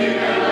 you.